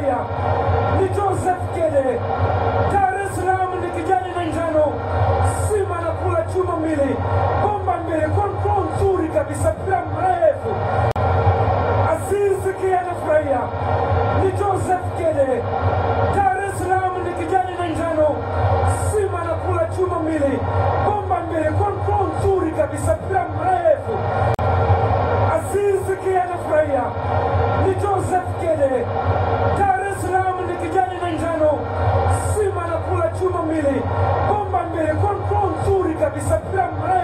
Nigeria ni Joseph Kede. Dar es Salaam ni kijani na njano, Simba anakula chuma mbili, bomba mbili, kontrol nzuri kabisa, pira mrefu. Aziz Ki anafurahia, ni Joseph Kede. Dar es Salaam ni kijani na njano, Simba anakula chuma mbili, bomba mbili, kontrol nzuri kabisa, pira mrefu. Simba anakula chuma mbili, bomba mbili, kontrol nzuri kabisa, mpira mrefu